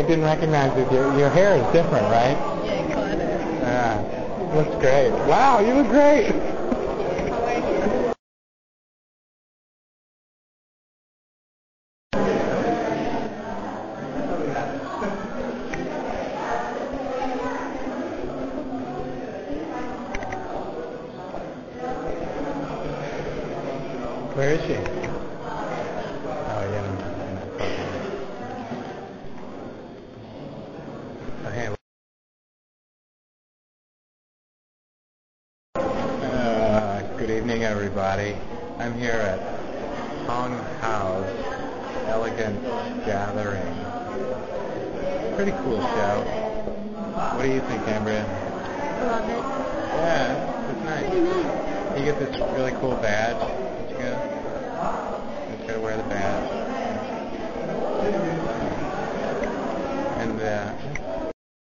I didn't recognize it. Your, your hair is different, right? Yeah, clever. Yeah. Looks great. Wow, you look great. Where is she? Oh, yeah. in- good evening, everybody. I'm here at Hong Hao's Elegant Gathering. Pretty cool show. What do you think, Cambria? Love it. Yeah, it's nice. Pretty nice. You get this really cool badge. that You